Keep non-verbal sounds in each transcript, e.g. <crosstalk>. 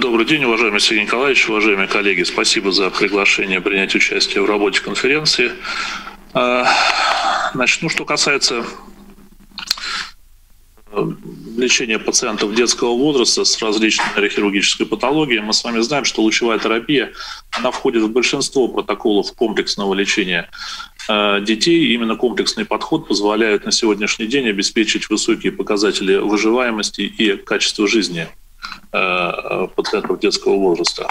Добрый день, уважаемый Сергей Николаевич, уважаемые коллеги. Спасибо за приглашение принять участие в работе конференции. А, значит, ну, что касается э, лечения пациентов детского возраста с различной нейрохирургической патологией, мы с вами знаем, что лучевая терапия, она входит в большинство протоколов комплексного лечения э, детей. Именно комплексный подход позволяет на сегодняшний день обеспечить высокие показатели выживаемости и качества жизни пациентов детского возраста.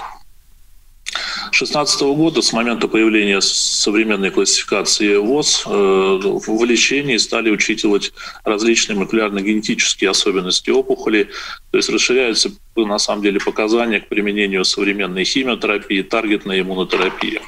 2016 года, с момента появления современной классификации ВОЗ, э, в лечении стали учитывать различные молекулярно-генетические особенности опухоли, то есть расширяются на самом деле показания к применению современной химиотерапии, таргетной иммунотерапии.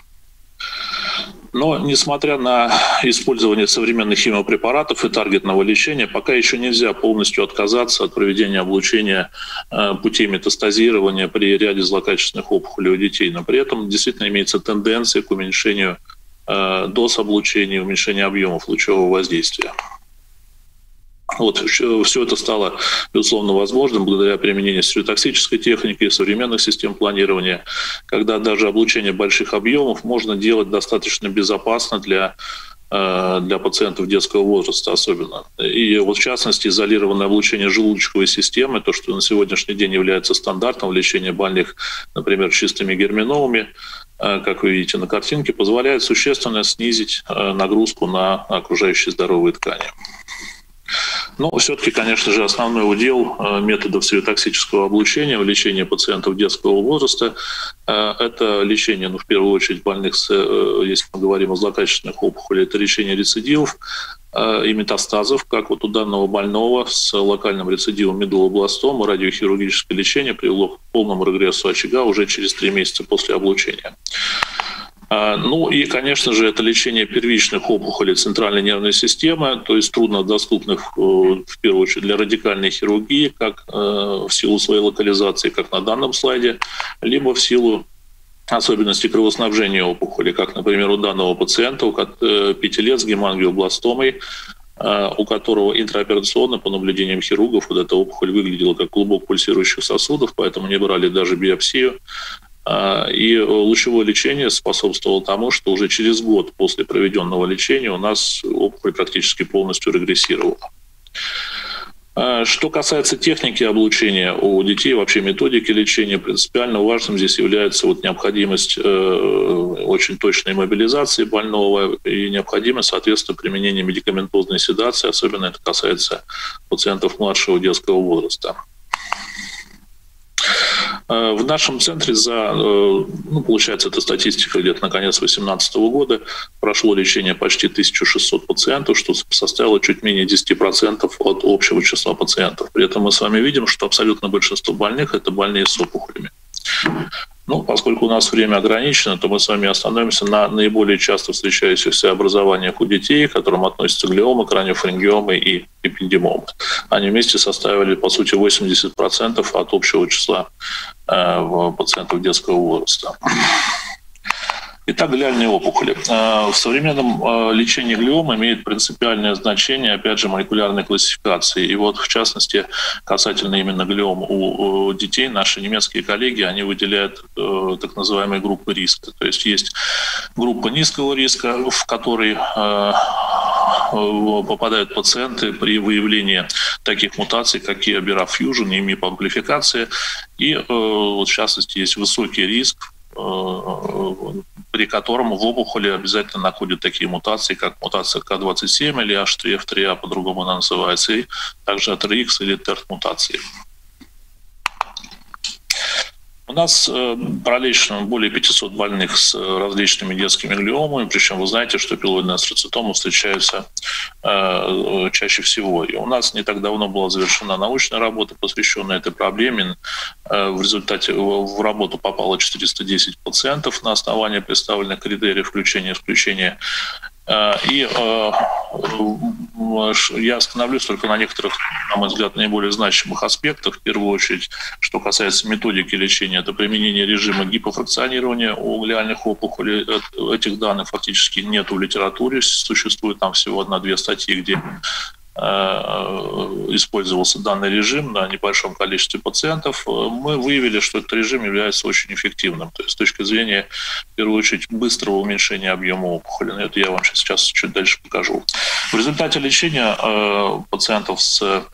Но, несмотря на использование современных химиопрепаратов и таргетного лечения, пока еще нельзя полностью отказаться от проведения облучения э, путей метастазирования при ряде злокачественных опухолей у детей. Но при этом действительно имеется тенденция к уменьшению э, доз облучения, уменьшению объемов лучевого воздействия. Вот, все это стало, безусловно, возможным благодаря применению стереотоксической техники, современных систем планирования, когда даже облучение больших объемов можно делать достаточно безопасно для э, для пациентов детского возраста особенно. И вот в частности изолированное облучение желудочковой системы, то, что на сегодняшний день является стандартом в лечении больных, например, чистыми герминомами, э, как вы видите на картинке, позволяет существенно снизить э, нагрузку на окружающие здоровые ткани. Но все-таки, конечно же, основной удел э, методов стереотоксического облучения в лечении пациентов детского возраста э, – это лечение, ну, в первую очередь, больных, э, если мы говорим о злокачественных опухолях, это лечение рецидивов и метастазов, как вот у данного больного с локальным рецидивом медулобластома радиохирургическое лечение привело к полному регрессу очага уже через три месяца после облучения. А, ну и, конечно же, это лечение первичных опухолей центральной нервной системы, то есть труднодоступных, э, в первую очередь, для радикальной хирургии, как э, в силу своей локализации, как на данном слайде, либо в силу особенностей кровоснабжения опухоли, как, например, у данного пациента, у 5 э, лет с гемангиобластомой, у которого интраоперационно, по наблюдениям хирургов, вот эта опухоль выглядела как клубок пульсирующих сосудов, поэтому не брали даже биопсию. А, и лучевое лечение способствовало тому, что уже через год после проведенного лечения у нас опухоль практически полностью регрессировала. А, что касается техники облучения у детей, вообще методики лечения, принципиально важным здесь является вот необходимость э, очень точной мобилизации больного и необходимость, соответственно, применения медикаментозной седации, особенно это касается пациентов младшего детского возраста. Э, в нашем центре за, э, ну, получается, это статистика где-то на конец 2018 года, прошло лечение почти 1600 пациентов, что составило чуть менее 10% от общего числа пациентов. При этом мы с вами видим, что абсолютно большинство больных – это больные с опухолями. Ну, поскольку у нас время ограничено, то мы с вами остановимся на наиболее часто встречающихся образованиях у детей, к которым относятся глиомы, краниофарингиомы и эпидемомы. Они вместе составили, по сути, 80% от общего числа э, пациентов детского возраста. Итак, глиальные опухоли. Э, в современном э, лечении глиом имеет принципиальное значение, опять же, молекулярной классификации. И вот, в частности, касательно именно глиом у детей, наши немецкие коллеги, они выделяют э, так называемые группы риска. То есть есть группа низкого риска, в которой попадают пациенты при выявлении таких мутаций, как и фьюжн и МИП-амплификация. И, в частности, есть высокий риск при котором в опухоли обязательно находят такие мутации, как мутация К27 или H3F3A, по-другому она называется, и также ATRX или TERT-мутации. У нас э, пролечено более 500 больных с э, различными детскими глиомами, причем вы знаете, что пилоидные астроцитомы встречаются э, чаще всего. И у нас не так давно была завершена научная работа, посвященная этой проблеме. В результате в работу попало 410 пациентов на основании представленных критериев включения и исключения Э, и э, я остановлюсь только на некоторых, на мой взгляд, наиболее значимых аспектах. В первую очередь, что касается методики лечения, это применение режима гипофракционирования глиальных опухолей. Этих данных фактически нет в литературе. Существует там всего одна-две статьи, где использовался данный режим на небольшом количестве пациентов, мы выявили, что этот режим является очень эффективным. То есть с точки зрения, в первую очередь, быстрого уменьшения объема опухоли. Это я вам сейчас чуть дальше покажу. В результате лечения пациентов с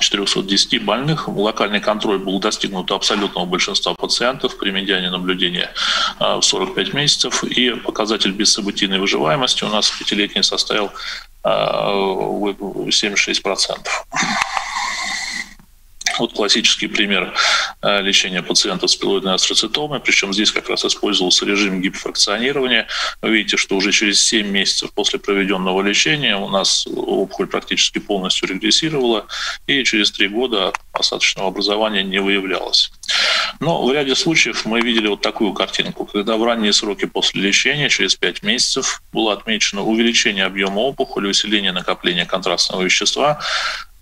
410 больных. Локальный контроль был достигнут у абсолютного большинства пациентов при медиане наблюдения в 45 месяцев. И показатель бессобытийной выживаемости у нас пятилетний составил 76%. Вот классический пример э, лечения пациентов с пилоидной астроцитомой, причем здесь как раз использовался режим гипофракционирования. Вы видите, что уже через 7 месяцев после проведенного лечения у нас опухоль практически полностью регрессировала, и через 3 года остаточного образования не выявлялось. Но в ряде случаев мы видели вот такую картинку, когда в ранние сроки после лечения, через 5 месяцев, было отмечено увеличение объема опухоли, усиление накопления контрастного вещества,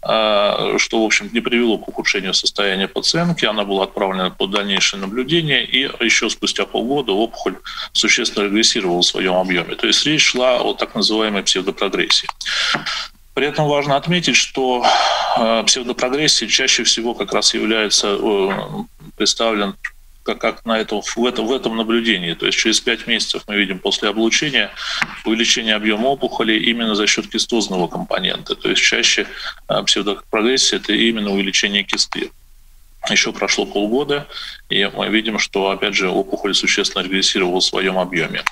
что, в общем, не привело к ухудшению состояния пациентки. Она была отправлена под дальнейшее наблюдение, и еще спустя полгода опухоль существенно регрессировала в своем объеме. То есть речь шла о так называемой псевдопрогрессии. При этом важно отметить, что а, псевдопрогрессия чаще всего как раз является представлен как, как на это, в, этом, в этом наблюдении. То есть через 5 месяцев мы видим после облучения увеличение объема опухоли именно за счет кистозного компонента. То есть чаще а, псевдопрогрессия – это именно увеличение кисты. Еще прошло полгода, и мы видим, что, опять же, опухоль существенно регрессировала в своем объеме.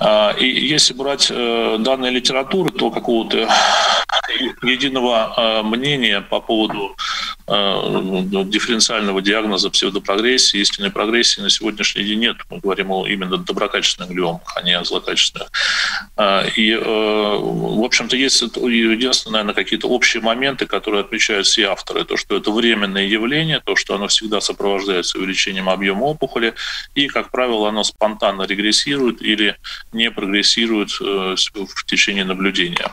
А, и если брать э, данные литературы, то какого-то единого э, мнения по поводу э, дифференциального диагноза псевдопрогрессии, истинной прогрессии на сегодняшний день нет. Мы говорим о именно доброкачественных глиомах, а не о злокачественных. И, в общем-то, есть единственное, наверное, какие-то общие моменты, которые отмечают все авторы. То, что это временное явление, то, что оно всегда сопровождается увеличением объема опухоли, и, как правило, оно спонтанно регрессирует или не прогрессирует э, в течение наблюдения.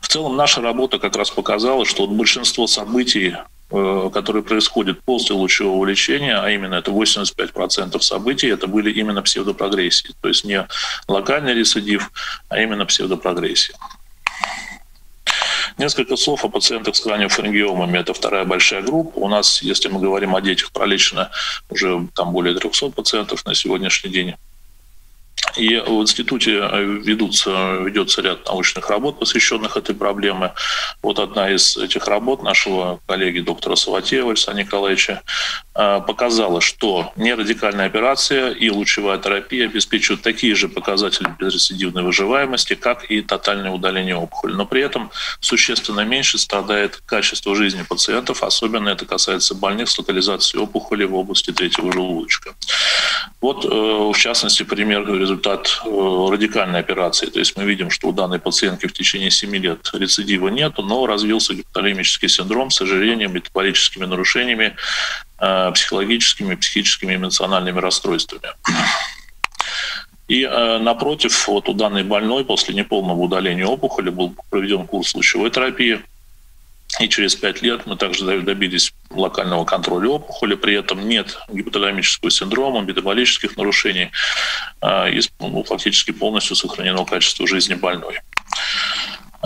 В целом наша работа как раз показала, что большинство событий, э, которые происходят после лучевого лечения, а именно это 85% событий, это были именно псевдопрогрессии. То есть не локальный рецидив, а именно псевдопрогрессия. Несколько слов о пациентах с краниофарингиомами. Это вторая большая группа. У нас, если мы говорим о детях, пролечено уже там более 300 пациентов на сегодняшний день. И в институте э, ведутся, ведется ряд научных работ, посвященных этой проблеме. Вот одна из этих работ нашего коллеги доктора Саватеева Александра Николаевича показала, что нерадикальная операция и лучевая терапия обеспечивают такие же показатели безрецидивной выживаемости, как и тотальное удаление опухоли. Но при этом существенно меньше страдает качество жизни пациентов, особенно это касается больных с локализацией опухоли в области третьего желудочка. Вот, э, в частности, пример результат э, радикальной операции. То есть мы видим, что у данной пациентки в течение 7 лет рецидива нет, но развился гипоталемический синдром с ожирением, метаболическими нарушениями, э, психологическими, психическими, эмоциональными расстройствами. И э, напротив, вот у данной больной после неполного удаления опухоли был проведен курс лучевой терапии – и через пять лет мы также добились локального контроля опухоли, при этом нет гипоталамического синдрома, метаболических нарушений, а, и ну, фактически полностью сохранено качество жизни больной.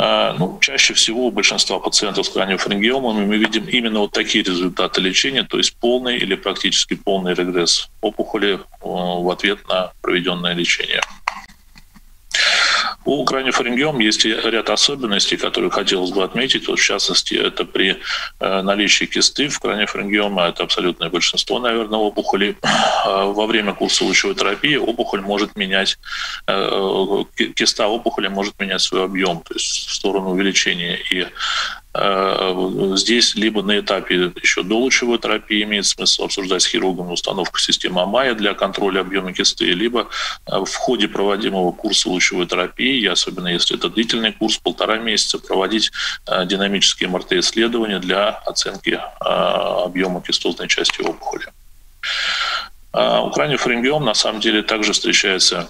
А, ну, чаще всего у большинства пациентов с краниофарингиомами мы видим именно вот такие результаты лечения, то есть полный или практически полный регресс опухоли в ответ на проведенное лечение. У краниофарингиом есть ряд особенностей, которые хотелось бы отметить. Вот, в частности, это при э, наличии кисты в краниофарингиома, это абсолютное большинство, наверное, опухолей. <clears throat> А во время курса лучевой терапии опухоль может менять, э, киста опухоли может менять свой объем, то есть в сторону увеличения. И Э, здесь либо на этапе еще до лучевой терапии имеет смысл обсуждать с хирургом установку системы АМАЯ для контроля объема кисты, либо э, в ходе проводимого курса лучевой терапии, особенно если это длительный курс, полтора месяца, проводить э, динамические МРТ-исследования для оценки объема кистозной части опухоли. У краниофарингиом на самом деле также встречается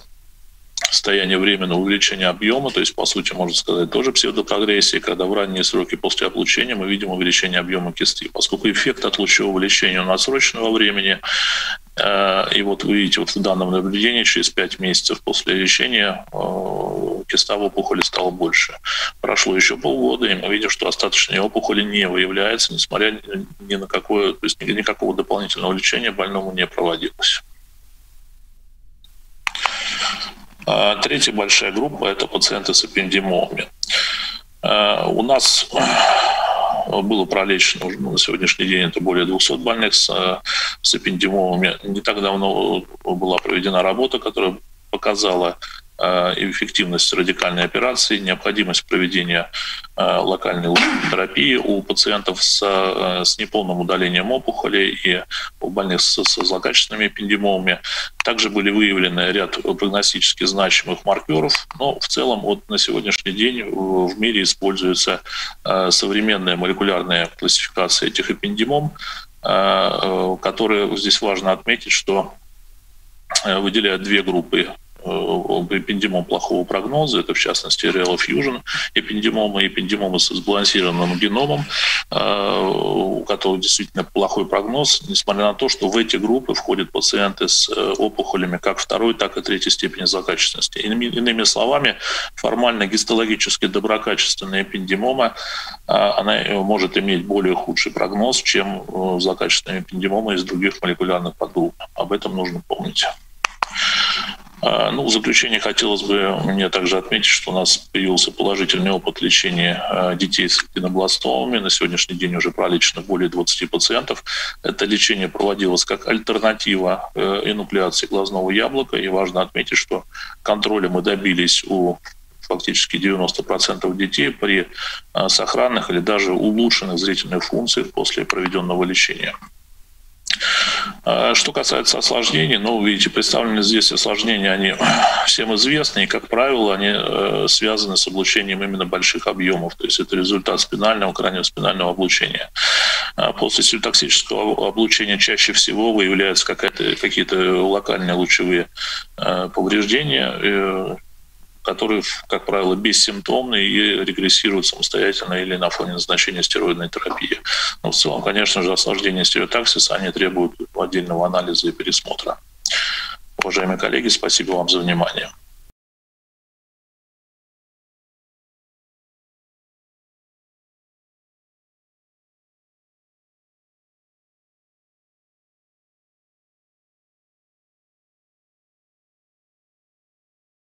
состояние временного увеличения объема, то есть, по сути, можно сказать, тоже псевдопрогрессия, когда в ранние сроки после облучения мы видим увеличение объема кисты. Поскольку эффект от лучевого лечения у нас срочного времени, И вот вы видите, вот в данном наблюдении через 5 месяцев после лечения киста в опухоли стало больше. Прошло еще полгода, и мы видим, что остаточные опухоли не выявляются, несмотря ни на какое, то есть никакого дополнительного лечения больному не проводилось. А третья большая группа – это пациенты с эпендимомами. А, у нас было пролечено уже на сегодняшний день это более 200 больных с, с эпендимомами. Не так давно была проведена работа, которая показала Э, эффективность радикальной операции, необходимость проведения э, локальной терапии у пациентов с, э, с неполным удалением опухолей и у больных с, с злокачественными эпендимомами. Также были выявлены ряд прогностически значимых маркеров, но в целом вот на сегодняшний день в мире используется современная молекулярная классификация этих эпендимом, которые здесь важно отметить, что выделяют две группы эпендимом плохого прогноза, это в частности Real Fusion эпендимома, эпендимома с сбалансированным геномом, э, у которого действительно плохой прогноз, несмотря на то, что в эти группы входят пациенты с э, опухолями как второй, так и третьей степени злокачественности. Иными, словами, формально гистологически доброкачественная эпендимома, э, она может иметь более худший прогноз, чем злокачественная эпендимома из других молекулярных подгрупп. Об этом нужно помнить. А, ну, в заключение хотелось бы мне также отметить, что у нас появился положительный опыт лечения а, детей с пенобластомами. На сегодняшний день уже пролечено более 20 пациентов. Это лечение проводилось как альтернатива э, энуклеации глазного яблока. И важно отметить, что контроля мы добились у фактически 90% детей при а, сохранных или даже улучшенных зрительных функциях после проведенного лечения. А что касается осложнений, ну, видите, представлены здесь осложнения, они всем известны, и, как правило, они э, связаны с облучением именно больших объемов, то есть это результат спинального, крайнего спинального облучения. А после сильтоксического облучения чаще всего выявляются какие-то локальные лучевые э, повреждения, э, которые, как правило, бессимптомные и регрессируют самостоятельно или на фоне назначения стероидной терапии. Но в целом, конечно же, осложнения стереотаксиса, они требуют отдельного анализа и пересмотра. Уважаемые коллеги, спасибо вам за внимание.